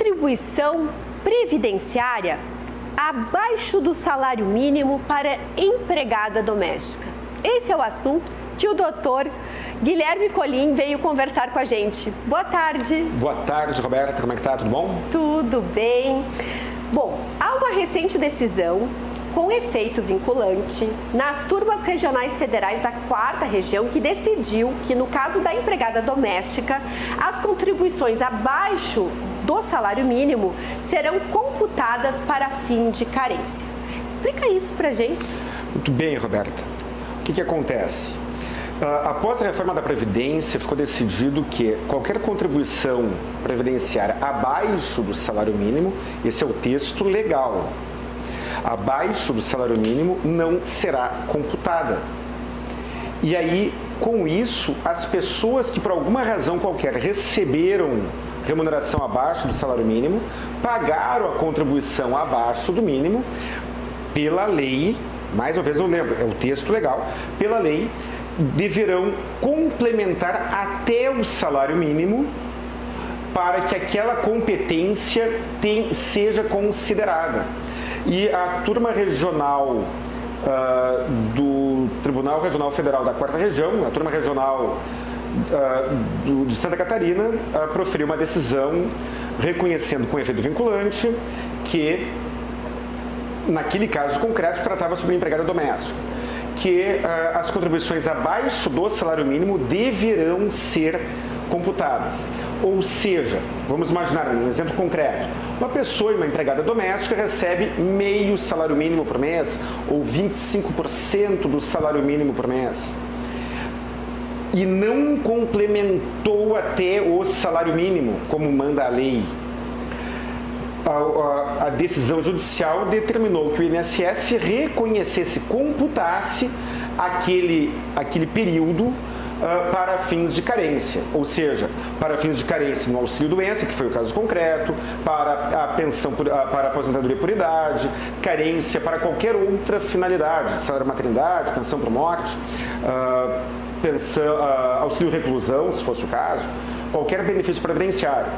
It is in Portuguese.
contribuição previdenciária abaixo do salário mínimo para empregada doméstica. Esse é o assunto que o doutor Guilherme Colim veio conversar com a gente. Boa tarde. Boa tarde, Roberta. Como é que tá? Tudo bom? Tudo bem. Bom, há uma recente decisão com efeito vinculante nas turmas regionais federais da quarta região que decidiu que no caso da empregada doméstica, as contribuições abaixo do salário mínimo serão computadas para fim de carência. Explica isso pra gente. Muito bem, Roberta. O que, que acontece? Uh, após a reforma da Previdência, ficou decidido que qualquer contribuição previdenciária abaixo do salário mínimo, esse é o texto legal, abaixo do salário mínimo não será computada. E aí, com isso, as pessoas que por alguma razão qualquer receberam remuneração abaixo do salário mínimo pagaram a contribuição abaixo do mínimo pela lei, mais uma vez eu lembro, é o texto legal, pela lei deverão complementar até o salário mínimo para que aquela competência tem, seja considerada. E a turma regional uh, do Tribunal Regional Federal da Quarta Região, a turma regional uh, do, de Santa Catarina, uh, proferiu uma decisão reconhecendo com efeito vinculante que, naquele caso concreto, tratava sobre empregada doméstica que uh, as contribuições abaixo do salário mínimo deverão ser computadas. Ou seja, vamos imaginar um exemplo concreto. Uma pessoa, uma empregada doméstica, recebe meio salário mínimo por mês ou 25% do salário mínimo por mês e não complementou até o salário mínimo, como manda a lei a, a, decisão judicial determinou que o INSS reconhecesse, computasse aquele, aquele período uh, para fins de carência, ou seja, para fins de carência no auxílio doença, que foi o caso concreto, para a pensão por, uh, para a aposentadoria por idade, carência para qualquer outra finalidade, salário maternidade, pensão por morte, uh, pensão, auxílio reclusão, se fosse o caso, qualquer benefício previdenciário.